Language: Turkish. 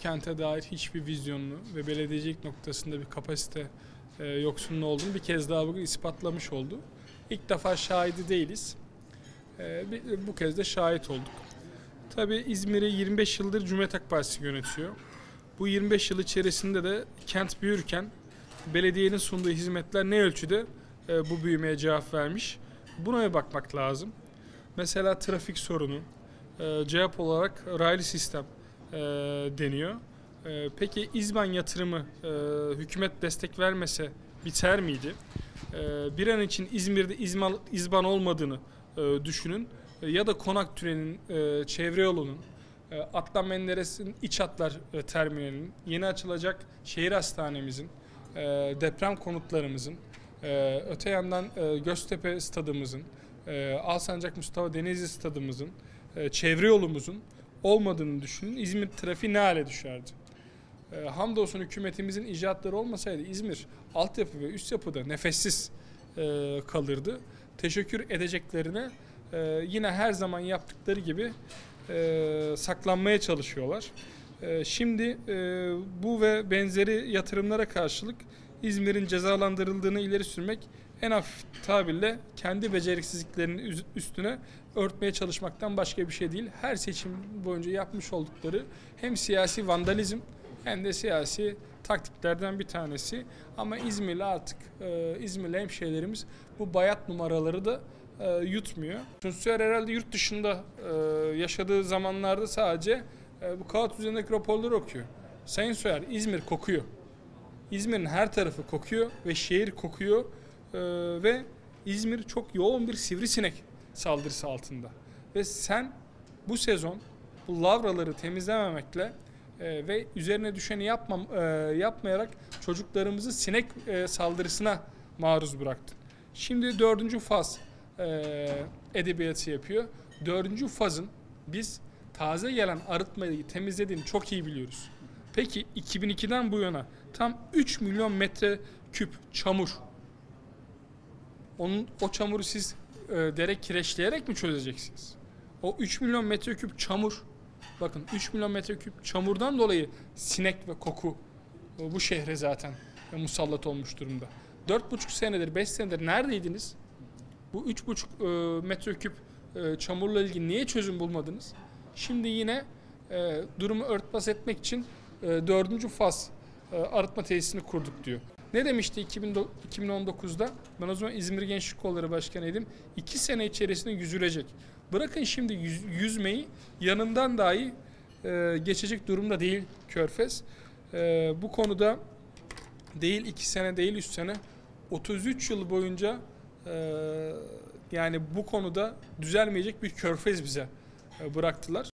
kente dair hiçbir vizyonlu ve belediyecilik noktasında bir kapasite e, yoksunluğu olduğunu bir kez daha bugün ispatlamış oldu. İlk defa şahidi değiliz. E, bu kez de şahit olduk. Tabii İzmir'i 25 yıldır Cumhuriyet Halk Partisi yönetiyor. Bu 25 yıl içerisinde de kent büyürken belediyenin sunduğu hizmetler ne ölçüde e, bu büyümeye cevap vermiş? Buna bakmak lazım. Mesela trafik sorunu, e, cevap olarak raylı sistem e, deniyor. E, peki İzban yatırımı e, hükümet destek vermese biter miydi? E, bir an için İzmir'de İzman, İzban olmadığını e, düşünün. E, ya da Konak Tüneli'nin e, çevre yolunun, e, Atlan Menderes'in iç hatlar e, terminalinin, yeni açılacak şehir hastanemizin, e, deprem konutlarımızın, e, öte yandan e, Göztepe stadımızın, e, Alsancak Mustafa Denizli stadımızın, e, çevre yolumuzun olmadığını düşünün. İzmir trafiği ne hale düşerdi? E, hamdolsun hükümetimizin icraatları olmasaydı İzmir altyapı ve üst yapıda nefessiz e, kalırdı. Teşekkür edeceklerine e, yine her zaman yaptıkları gibi e, saklanmaya çalışıyorlar. E, şimdi e, bu ve benzeri yatırımlara karşılık İzmir'in cezalandırıldığını ileri sürmek en hafif tabirle kendi beceriksizliklerinin üstüne örtmeye çalışmaktan başka bir şey değil. Her seçim boyunca yapmış oldukları hem siyasi vandalizm hem de siyasi taktiklerden bir tanesi. Ama İzmirli artık e, İzmirli hemşehrilerimiz bu bayat numaraları da e, yutmuyor. Tunçer herhalde yurt dışında e, yaşadığı zamanlarda sadece e, bu kağıt üzerindeki raporları okuyor. Sayın Soyer İzmir kokuyor. İzmir'in her tarafı kokuyor ve şehir kokuyor Ee, ve İzmir çok yoğun bir sivrisinek saldırısı altında. Ve sen bu sezon bu lavraları temizlememekle e, ve üzerine düşeni yapmam, e, yapmayarak çocuklarımızı sinek e, saldırısına maruz bıraktın. Şimdi dördüncü faz e, edebiyatı yapıyor. Dördüncü fazın biz taze gelen arıtmayı temizlediğini çok iyi biliyoruz. Peki 2002'den bu yana tam 3 milyon metre küp çamur. Onun o çamuru siz e, dere kireçleyerek mi çözeceksiniz? O 3 milyon metreküp çamur bakın 3 milyon metreküp çamurdan dolayı sinek ve koku e, bu şehre zaten musallat olmuş durumda. 4,5 senedir 5 senedir neredeydiniz? Bu 3,5 e, metreküp e, çamurla ilgili niye çözüm bulmadınız? Şimdi yine e, durumu örtbas etmek için dördüncü faz e, arıtma tesisini kurduk diyor. Ne demişti 2000 2019'da? Ben o zaman İzmir Gençlik Kolları Başkanıydım. İki sene içerisinde yüzülecek. Bırakın şimdi yüz- yüzmeyi yanından dahi e, geçecek durumda değil Körfez. E, bu konuda değil iki sene değil üç sene 33 yıl boyunca e, yani bu konuda düzelmeyecek bir körfez bize e, bıraktılar.